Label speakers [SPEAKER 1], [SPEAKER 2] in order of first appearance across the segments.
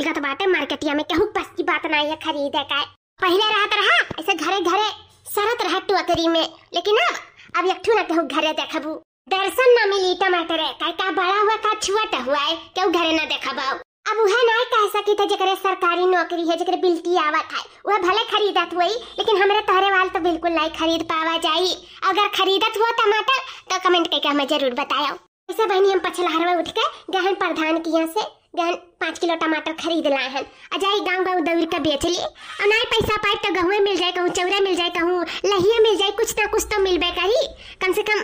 [SPEAKER 1] जरा सुलगत बाटे मार्केटिया में, केहू बस की बात नहीं है खरीदे का पहले रहत रहा, ऐसे घरे घरे सरत रहा टोकरी में। लेकिन अब अब एकठू ना केहू घरे देखबू। दर्शन ना मिली टमाटर का का बड़ा हुआ, का छुआट हुआ है, केहू घरे ना देखबाऊ। अब वह नहीं कह सकी थे जकरे सरकारी नौकरी है, जकरे बिल्टी आवत है वह भले खरीदत हुई, लेकिन हमरे तोहरे वाल तो बिल्कुल नहीं खरीद पावा जाई। अगर खरीदत हुआ टमाटर तो कमेंट करके हमें ज़रूर बताओ ऐसे बहनी, हम पछलहरवा उठ के गहन प्रधान की यहाँ से गहन पाँच किलो टमाटर खरीद लाए हैं। अजाई गाँव गाँव दौड़ के बेच लिए। और नहीं पैसा पाए तो गहुए मिल जाए, कहूँ चौरा मिल जाए, कहूँ लहिया मिल जाए, कुछ ना कुछ तो मिलबे करी कम से कम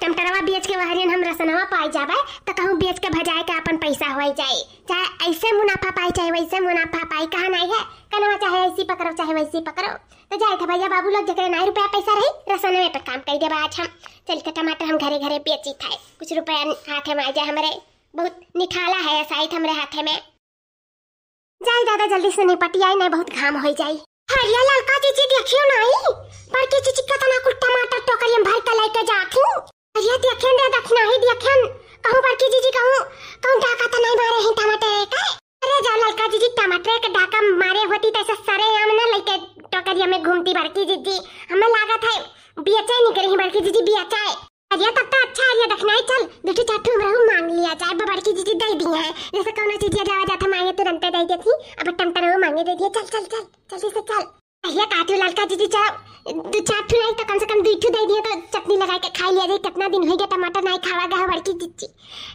[SPEAKER 1] टमटरवा बेच के वहरियन हम रसनवा पाई जावे तो कहूँ बेच के भजाए के अपन पैसा हो जाए। चाहे ऐसे मुनाफा पाई चाहे वैसे मुनाफा पाए, कहा नहीं है। कनवा चाहे ऐसी पकड़ो, चाहे वैसी पकड़ो। तो जाए थे भैया बाबू लोग जगह नहीं रुपया पैसा रही रसन में पर काम कर दे आज हम। चल के टमाटर हम घरे घरे बेची थे कुछ रुपया हाथे में आ जाए हमारे। बहुत निठाला है साइट हमारे हाथे में। जाए दादा जल्दी से निपटी आई, नहीं बहुत घाम हो जाई। हरिया लड़का चीची देखियो नहीं पर के चीची कतना कुछ टमाटर टोकरी में भर के लेके जाती हरिया देखियन रे दक्षिणा ही देखियन। कहूँ पर की चीची कहूँ कहूँ डाका तो नहीं मारे हैं टमाटर का अरे जाओ लड़का जीजी टमाटर के डाका मारे होती तो ऐसे सरे आम ना लेके टोकरिया में घूमती बड़की जीजी हमें लागत है बेचे नहीं करी बड़की जीजी बेचा है अरे तब तो अच्छा है दखना है, चल। बेटी, चाटू हमरे मांग लिया जाए बड़की जीजी दे दी है। जैसे कौन चीज़ जावा जाता मांगे तुरंत दे देती। अब टमटर वो मांगे दे दिए। चल चल चल जल्दी से चल। भैया काटू लड़का जीजी चल। दो चाटू नहीं तो कम से कम दो ठू दे दिए तो चटनी लगा के खा लिया। जाए कितना दिन हो गया टमाटर नहीं खावा गया बड़की जीजी।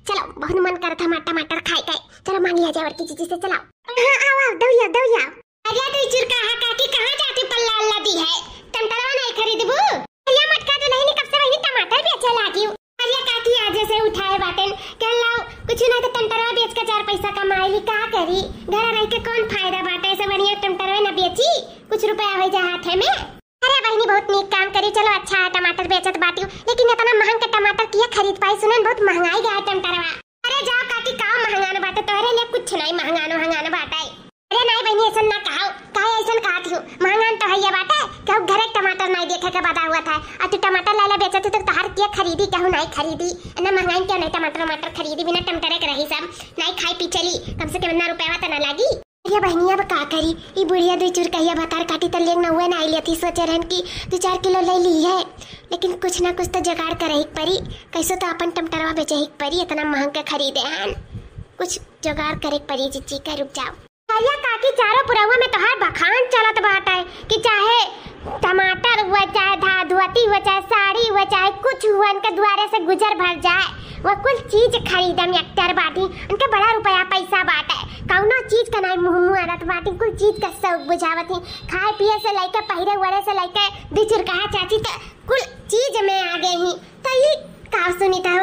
[SPEAKER 1] चलो, बहुत मन कर था टमाटर खाए खाए चलो, मांग लिया जाए बड़की जीजी से, चलो। हाँ आओ आओ, दौड़िया दौड़िया। अरे तू चिरका हा काटी, कहाँ जाती पल्ला अल्लाह दी है टमाटर नहीं खरीदबू भैया मटका तो नहीं कब से वही टमाटर बेचे लागी अरे काटी आज से उठाए बाटन कह लाओ कुछ ना तो टमाटर बेच के चार पैसा कमाई का करी घर रह के कौन फ़ायदा बाटे से बढ़िया टमाटर ना बेची कुछ रुपया हो जा हाथे में नीक काम करी चलो अच्छा है, टमाटर बेचत बाटी लेकिन इतना महँगा टमाटर किया खरीद पाई, सुनन, बहुत महँगाई गया टमाटरवा अरे जाओ काटी का महँगा न बाटे तोहरे लिए कुछ नहीं महँगा न महँगा न बाटे। अरे नहीं बहनी, ऐसा ना कहो काहे ऐसा कहा थी महँगा तो है ये बाटे। कहू घरे टमाटर नहीं देखे के बता हुआ था। और तू टमाटर लाला बेचा तो तहार क्या, खरीदी, कहू नहीं खरीदी। ना महँगाई क्यों, नहीं टमाटर टमाटर खरीदी, बिना टमाटर के रही सब। नहीं खाई पी चली कम से कम ना रुपया तो ना लगी। ये बहनिया अब का करी? ई बुढ़िया दो चूर कहिया बतार काटी तो लेग न हुए ना आई थी सोचे रहन की दो चार किलो ले ली है। लेकिन कुछ ना कुछ तो जुगाड़ ही परी। कैसे तो अपन टमाटरवा बेचे ही परी इतना महंग के खरीदे हन। कुछ जुगाड़ करे परी चिच्ची का रुक जाओ। भैया काकी, चारों पुरवा में तो हर बखान चलत बाटा है कि चाहे टमाटर हुआ चाहे धाधुअती हुआ चाहे साड़ी हुआ चाहे कुछ हुआ उनके द्वारे से गुजर भर जाए। वो कुछ चीज़ खरीदम एक्टर बाटी। उनके बड़ा रुपया पैसा बाटे। कौनो चीज़ का नहीं मुँह मुँह आरत बाटी कुल चीज़ का सब बुझावत है खाए पिए से लेके पहिरे वरे से लेके दिचुर कहा चाची तो कुल चीज़ में आ गए ही। तो ये का सुनी था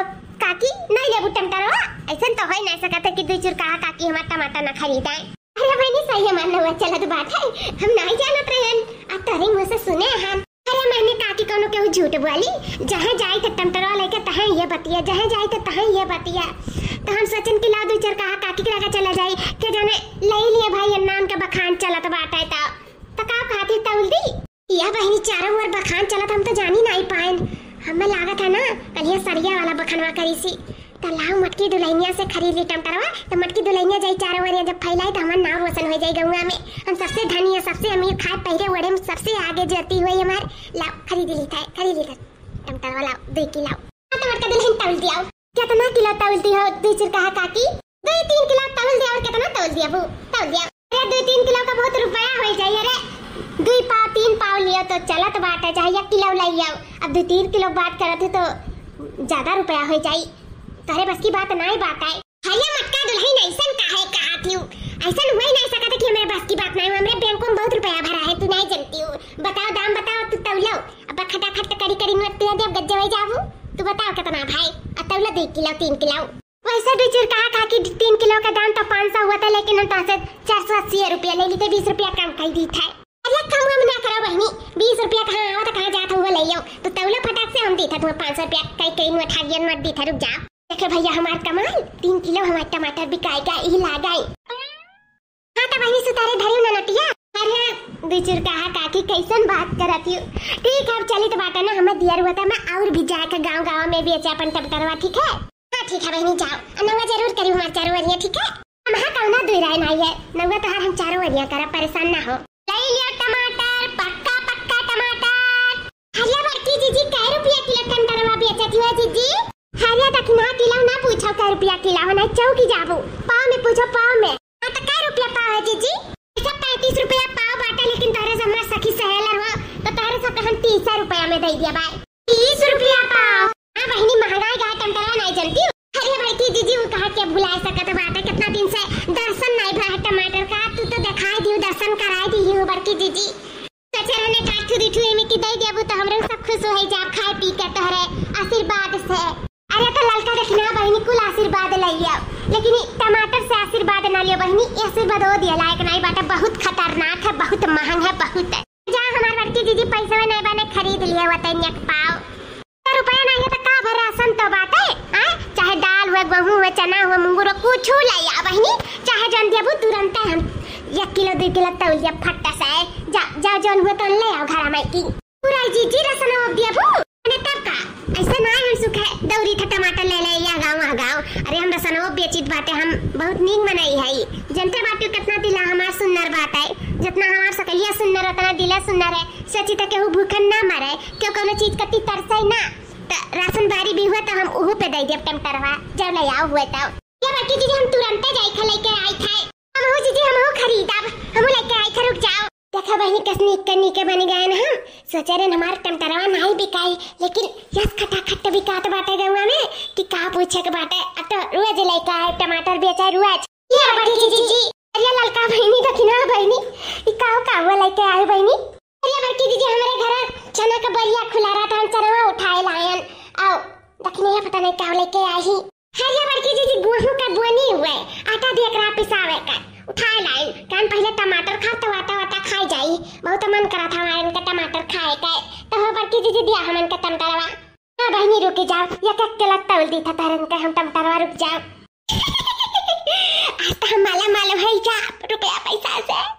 [SPEAKER 1] काकी, नहीं लेबू टमाटर ऐसा तो होई नहीं सकता कि दिचुर कहा काकी हमारा टमाटर ना खरीदाए। अरे बहनी सही मान लो चला तो बात है। हम नहीं झूठ बोली जहाँ जाए तो टमटरा लेके तहाँ ये बतिया, जहाँ जाए तो तहाँ ये बतिया। तो हम सचिन की लादू चर कहा काकी के लगा चला जाए के जाने ले लिए भाई, अन्नान का बखान चलत बाटा है तो का खातिर तौल दी? यह बहनी, चारों ओर बखान चलत हम तो जानी नहीं पाए हमें लागत है ना कलिया सरिया वाला बखनवा करी सी। तो लाओ मटकी दुल्हनिया से खरीद ली, टमाटरवा। तो मटकी दुल्हनिया जाई चारों ओर जब फैलाई तो हमार नाव रोशन हो जाई गौवा में हम सबसे धनी है, सबसे अमीर खाए, पहिरे ओढ़े में सबसे आगे जाती हुई हमार, लाओ, खरीद ली था, खरीद ली था। टमाटरवा लाओ दो किलो। तो मटका दुल्हन तौल दिया कितना किलो तौलती हो दो चिर कहा काकी? दो तीन किलो तौल दिया और कितना तौल दिया बू? तौल दिया। अरे दो तीन किलो का बहुत रुपया हो जाई, अरे। दो पाव, तीन पाव लियो तो चलत बात है चाहे किलो आओ। अब दो तीन किलो बात करत तो ज़्यादा रुपया हो जाई। तोहरे बस की बात नहीं बात है। हरिया मटका दुल्हन ऐसन काहे कहा थी ऐसन हुई नहीं सकता कि हमारे बस की बात नहीं हुआ। हमारे बैंक में बहुत रुपया भरा है, तू नहीं जानती हो। बताओ, दाम बताओ, तू तौलो अब खटा खट करी करी नोट दे देव गज्जे हो जाबू तू बताओ कितना भाई। अब तौलो दो किलो, तीन किलो। वैसे भी चिर कहा कहा कि तीन किलो का दाम तो पाँच सौ हुआ था, लेकिन हम तो चार सौ अस्सी रुपया ले ली थे बीस रुपया कम कर दी था। अरे कम हम ना करो बहनी, बीस रुपया कहाँ आओ तो कहाँ जाता हुआ ले आओ। तो तौलो फटाक से हम दी था तुम्हें पाँच सौ रुपया। कई कई नोट अठारह नोट दी था रुक जाओ देखे भैया हमार कमाल तीन किलो हमार टमाटर बिकाएगा यही लागाई हाँ तो बहनी सुतारे धरी ना नटिया। अरे बिचुर कहा काकी कैसन बात करत यू ठीक है, अब चली तो बात है ना, हमें दियर हुआ था, मैं और भी जाके गाँव गाँव में बेचे अपन टमाटरवा ठीक है? हाँ ठीक है बहनी, जाओ। नौवा ज़रूर करी हमार चारों वरिया, ठीक है? हम हाँ कौना दुई राय नहीं है। नौवा तो हर हम चारों वरिया करा, परेशान ना हो। ले टमाटर, पक्का पक्का टमाटर। हरिया बरकी जीजी कै रुपया किलो टमाटर बेचत हुआ जीजी? हरिया ना किलो ना पूछो कै रुपया किलो होना चौकी जाबू। पाव में पूछो, पाव में। हाँ तो कै रुपया पाव है जीजी। सब पैंतीस रुपया पाव बाटा, लेकिन तोरे से हमरा सखी सहेलर हो तो तोरे से हम तीस रुपया में दे दिया भाई तीस रुपया पाव। हाँ बहनी, महँगाई का टमाटर नहीं जानती। अरे भाई की जीजी, वो कहा के भुला सकत बात है कितना दिन से दर्शन नहीं भरा है टमाटर का तू तो दिखाई दियो दर्शन कराई दी हूँ बड़की जीजी कचरा ने काट थुरी ठुए में की दे देबू तो हमरे सब खुश हो जाब खाए पी के तोहरे आशीर्वाद से अरे तो ललका देखना बहनी कुल आशीर्वाद लइया लेकिन टमाटर से आशीर्वाद ना लियो बहनी आशीर्वाद हो दिया लायक नहीं बाटा। बहुत खतरनाक है, बहुत महँगा है, बहुत है। जा, हमार बड़की दीदी पैसा नहीं बने खरीद लिया हुआ तैयक पाव। तो रुपया नहीं है तो का भर राशन तो बात है हाँ? चाहे दाल हुए, गेहूँ हुए, चना हुए, मुंगुर कुछ लाइया बहनी। चाहे जन देबू तुरंत हम एक किलो, दो किलो तौलिया फट्टा से। जा जा जन हुए तो ले आओ घर में की। पूरा जीजी रसन हो देबू ने तब का ऐसा ना, हम सुख है, दौरी था टमाटर ले ले, या गाँव, आ गाँव। अरे, हम रसन बेचित बाटे हम बहुत नीक मनाई है जनते बाटे कितना दिला, हमार सुंदर बात है। जितना हमार सकलिया सुंदर, उतना दिला सुंदर है। सची तक केहू भूखन ना मरे, क्यों कोनो चीज़ कति तरसे ना। त राशन बारी भी हुआ तो हम उहु पे दे देब टमटरवा जब ले आओ हुए, तब। ये बाकी चीज़ हम तुरंत जाई खा लेके आई थे हम हो चीज़, हम हो खरीदब। हम लेके देखा बहनी कसनी कन्नी के बन गए ना। हम सोचे रहे हमार टमटरवा नहीं बिकाई, लेकिन यस खटा खट बिकात बाटे गौवा में, कि का पूछे के बाटे। अब तो रोज लेके आए टमाटर बेचे रोज ये बड़ी जी जी अरे ललका बहनी दखिना बहनी, ई काहो काहो लेके आए बहनी। अरे बड़की दीदी हमारे घर चना का बरिया खुला रहा था हम चना उठाए लायन आओ दखने पता नहीं क्या लेके आई ही हरिया बड़की दीदी गेहूँ का बुनी हुए, आटा देख रहा पिसावे का उठाए लाइन कान पहले टमाटर खा तो आटा वाटा खाई जाई बहुत मन करा था हमारे इनका टमाटर खाए का तो हो बड़की दीदी दिया हम इनका टमाटरवा हाँ बहनी रुक जाओ। ये कक के लगता उल्टी था तारन का, हम टमाटरवा रुक जाओ। आज तो हम माला मालूम है, जा रुपया पैसा से।